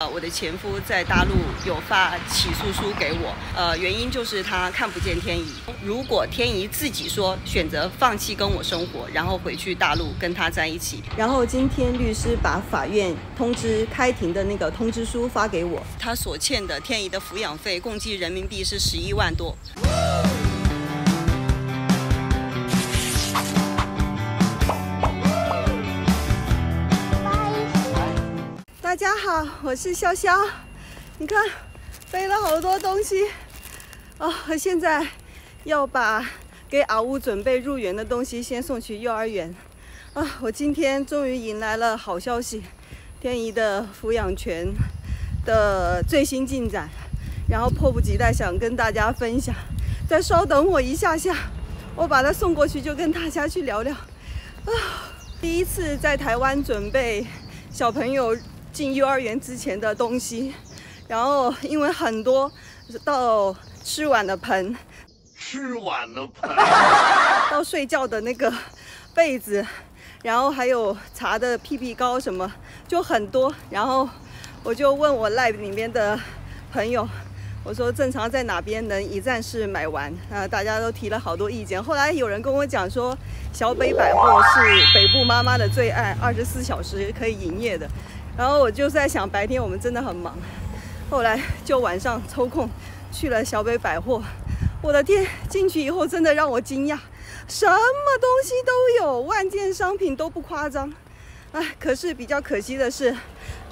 呃，我的前夫在大陆有发起诉书给我，呃，原因就是他看不见天怡。如果天怡自己说选择放弃跟我生活，然后回去大陆跟他在一起，然后今天律师把法院通知开庭的那个通知书发给我，他所欠的天怡的抚养费共计人民币是十一万多。大家好，我是潇潇。你看，背了好多东西哦。我现在要把给阿乌准备入园的东西先送去幼儿园啊。我今天终于迎来了好消息，天怡的抚养权的最新进展，然后迫不及待想跟大家分享。再稍等我一下下，我把它送过去就跟大家去聊聊啊。第一次在台湾准备小朋友。进幼儿园之前的东西，然后因为很多到吃碗的盆，吃碗的盆，到睡觉的那个被子，然后还有擦的屁屁膏什么，就很多。然后我就问我 live 里面的朋友，我说正常在哪边能一站式买完？啊，大家都提了好多意见。后来有人跟我讲说，小北百货是北部妈妈的最爱，二十四小时可以营业的。然后我就在想，白天我们真的很忙，后来就晚上抽空去了小北百货。我的天，进去以后真的让我惊讶，什么东西都有，万件商品都不夸张。哎，可是比较可惜的是，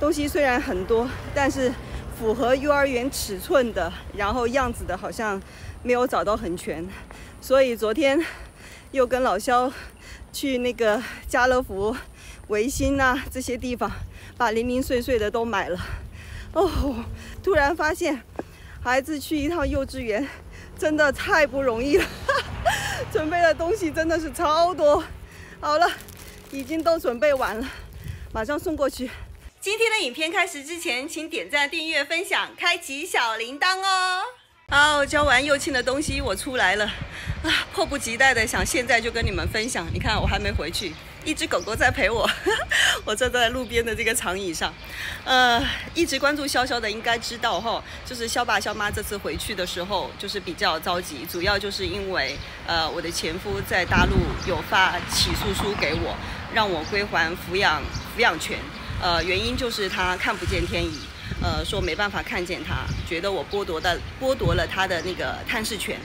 东西虽然很多，但是符合幼儿园尺寸的，然后样子的，好像没有找到很全。所以昨天又跟老肖去那个家乐福、维新啊这些地方。把零零碎碎的都买了，哦，突然发现孩子去一趟幼稚园真的太不容易了，准备的东西真的是超多。好了，已经都准备完了，马上送过去。今天的影片开始之前，请点赞、订阅、分享、开启小铃铛哦。好，交完幼庆的东西，我出来了，啊，迫不及待的想现在就跟你们分享。你看，我还没回去。一只狗狗在陪我，我坐在路边的这个长椅上。呃，一直关注潇潇的应该知道哈，就是潇爸潇妈这次回去的时候，就是比较着急，主要就是因为呃我的前夫在大陆有发起诉书给我，让我归还抚养抚养权。呃，原因就是他看不见天怡，呃，说没办法看见他，觉得我剥夺的剥夺了他的那个探视权。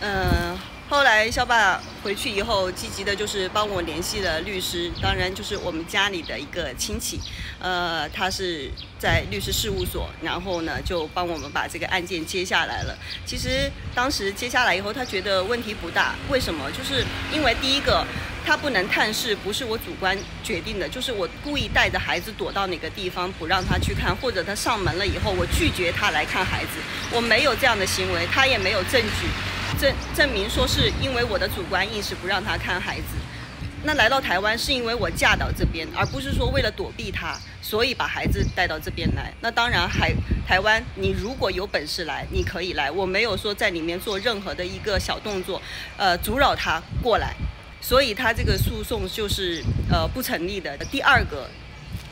嗯。后来肖爸回去以后，积极的就是帮我联系了律师，当然就是我们家里的一个亲戚，呃，他是在律师事务所，然后呢就帮我们把这个案件接下来了。其实当时接下来以后，他觉得问题不大，为什么？就是因为第一个，他不能探视，不是我主观决定的，就是我故意带着孩子躲到哪个地方不让他去看，或者他上门了以后，我拒绝他来看孩子，我没有这样的行为，他也没有证据。证证明说是因为我的主观意识不让他看孩子，那来到台湾是因为我嫁到这边，而不是说为了躲避他，所以把孩子带到这边来。那当然，还台湾，你如果有本事来，你可以来，我没有说在里面做任何的一个小动作，呃，阻扰他过来，所以他这个诉讼就是呃不成立的。第二个。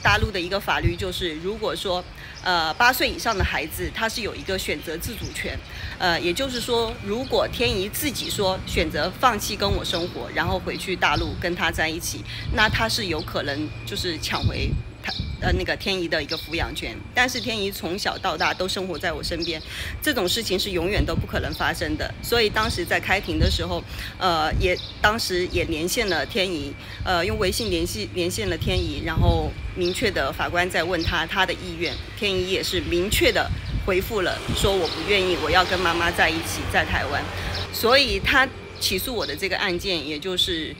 大陆的一个法律就是，如果说，呃，八岁以上的孩子他是有一个选择自主权，呃，也就是说，如果天怡自己说选择放弃跟我生活，然后回去大陆跟他在一起，那他是有可能就是抢回。呃，那个天怡的一个抚养权，但是天怡从小到大都生活在我身边，这种事情是永远都不可能发生的。所以当时在开庭的时候，呃，也当时也连线了天怡，呃，用微信联系连线了天怡，然后明确的法官在问他他的意愿，天怡也是明确的回复了，说我不愿意，我要跟妈妈在一起在台湾，所以他起诉我的这个案件，也就是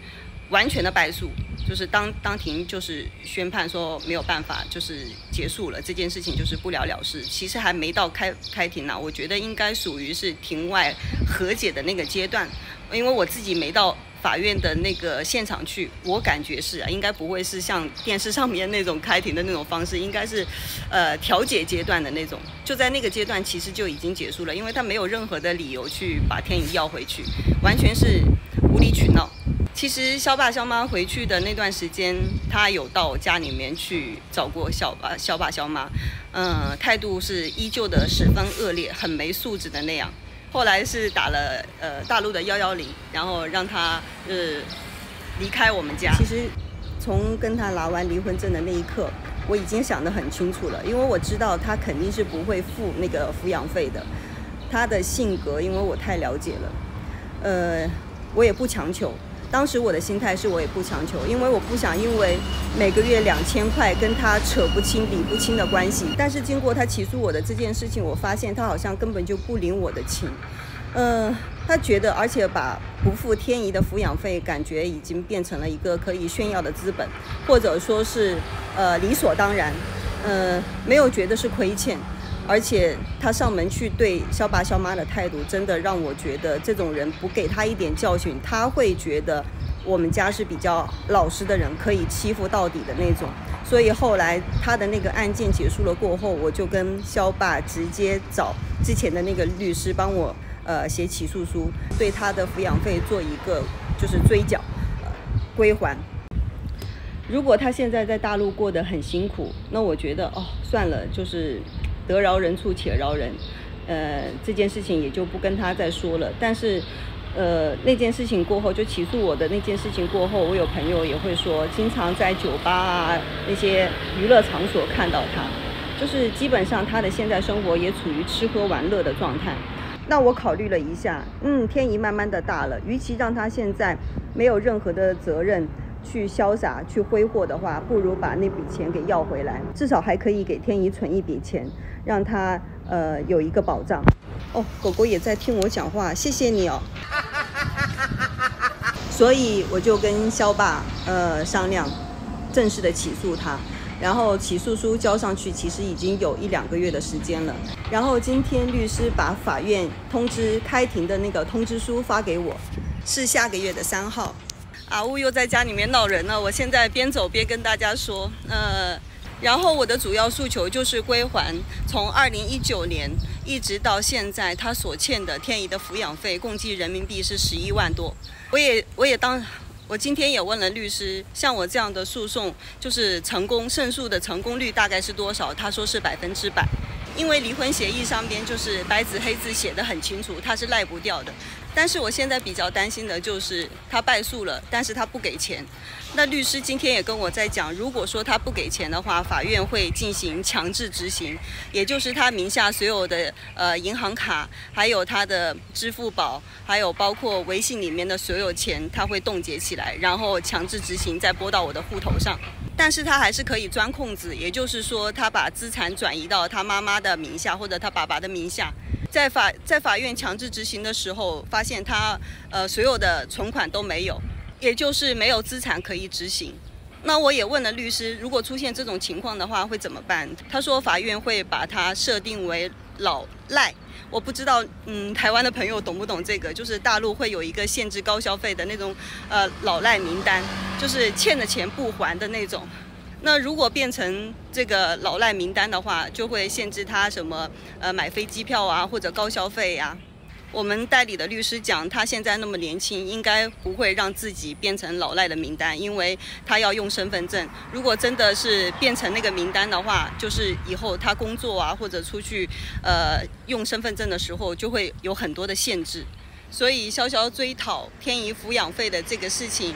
完全的败诉。就是当当庭就是宣判说没有办法，就是结束了这件事情，就是不了了之。其实还没到开开庭呢，我觉得应该属于是庭外和解的那个阶段，因为我自己没到法院的那个现场去，我感觉是啊，应该不会是像电视上面那种开庭的那种方式，应该是呃调解阶段的那种。就在那个阶段，其实就已经结束了，因为他没有任何的理由去把天宇要回去，完全是无理取闹。其实肖爸肖妈回去的那段时间，他有到我家里面去找过肖爸肖爸肖妈，嗯，态度是依旧的十分恶劣，很没素质的那样。后来是打了呃大陆的幺幺零，然后让他呃离开我们家。其实从跟他拿完离婚证的那一刻，我已经想得很清楚了，因为我知道他肯定是不会付那个抚养费的。他的性格，因为我太了解了，呃，我也不强求。当时我的心态是我也不强求，因为我不想因为每个月两千块跟他扯不清理不清的关系。但是经过他起诉我的这件事情，我发现他好像根本就不领我的情。嗯，他觉得，而且把不付天怡的抚养费，感觉已经变成了一个可以炫耀的资本，或者说是呃理所当然。嗯，没有觉得是亏欠。而且他上门去对肖爸肖妈的态度，真的让我觉得这种人不给他一点教训，他会觉得我们家是比较老实的人，可以欺负到底的那种。所以后来他的那个案件结束了过后，我就跟肖爸直接找之前的那个律师帮我呃写起诉书，对他的抚养费做一个就是追缴呃归还。如果他现在在大陆过得很辛苦，那我觉得哦算了，就是。得饶人处且饶人，呃，这件事情也就不跟他再说了。但是，呃，那件事情过后，就起诉我的那件事情过后，我有朋友也会说，经常在酒吧啊那些娱乐场所看到他，就是基本上他的现在生活也处于吃喝玩乐的状态。那我考虑了一下，嗯，天怡慢慢的大了，与其让他现在没有任何的责任。去潇洒去挥霍的话，不如把那笔钱给要回来，至少还可以给天怡存一笔钱，让他呃有一个保障。哦，狗狗也在听我讲话，谢谢你哦。所以我就跟肖爸呃商量，正式的起诉他，然后起诉书交上去，其实已经有一两个月的时间了。然后今天律师把法院通知开庭的那个通知书发给我，是下个月的三号。阿乌又在家里面闹人了。我现在边走边跟大家说，呃，然后我的主要诉求就是归还从二零一九年一直到现在他所欠的天怡的抚养费，共计人民币是十一万多。我也我也当，我今天也问了律师，像我这样的诉讼，就是成功胜诉的成功率大概是多少？他说是百分之百，因为离婚协议上边就是白纸黑字写的很清楚，他是赖不掉的。但是我现在比较担心的就是他败诉了，但是他不给钱。那律师今天也跟我在讲，如果说他不给钱的话，法院会进行强制执行，也就是他名下所有的呃银行卡，还有他的支付宝，还有包括微信里面的所有钱，他会冻结起来，然后强制执行，再拨到我的户头上。但是他还是可以钻空子，也就是说他把资产转移到他妈妈的名下或者他爸爸的名下。在法在法院强制执行的时候，发现他呃所有的存款都没有，也就是没有资产可以执行。那我也问了律师，如果出现这种情况的话会怎么办？他说法院会把他设定为老赖。我不知道，嗯，台湾的朋友懂不懂这个？就是大陆会有一个限制高消费的那种呃老赖名单，就是欠的钱不还的那种。那如果变成这个老赖名单的话，就会限制他什么呃买飞机票啊或者高消费呀。我们代理的律师讲，他现在那么年轻，应该不会让自己变成老赖的名单，因为他要用身份证。如果真的是变成那个名单的话，就是以后他工作啊或者出去呃用身份证的时候，就会有很多的限制。所以潇潇追讨天怡抚养费的这个事情，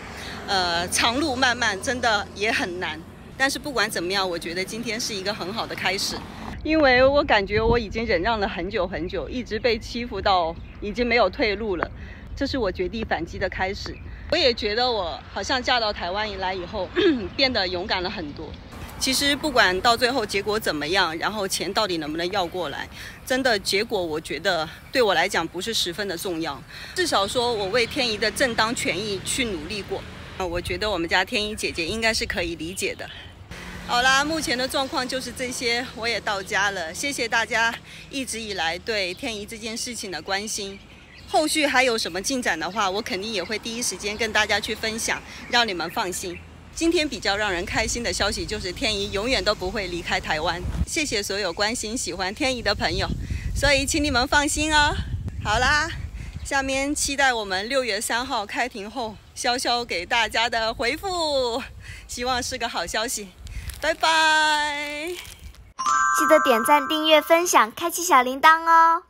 呃长路漫漫，真的也很难。但是不管怎么样，我觉得今天是一个很好的开始，因为我感觉我已经忍让了很久很久，一直被欺负到已经没有退路了，这是我绝地反击的开始。我也觉得我好像嫁到台湾以来以后，变得勇敢了很多。其实不管到最后结果怎么样，然后钱到底能不能要过来，真的结果我觉得对我来讲不是十分的重要。至少说我为天怡的正当权益去努力过。啊，我觉得我们家天一姐姐应该是可以理解的。好啦，目前的状况就是这些，我也到家了。谢谢大家一直以来对天怡这件事情的关心。后续还有什么进展的话，我肯定也会第一时间跟大家去分享，让你们放心。今天比较让人开心的消息就是天怡永远都不会离开台湾。谢谢所有关心、喜欢天怡的朋友，所以请你们放心哦。好啦，下面期待我们六月三号开庭后。潇潇给大家的回复，希望是个好消息。拜拜！记得点赞、订阅、分享、开启小铃铛哦。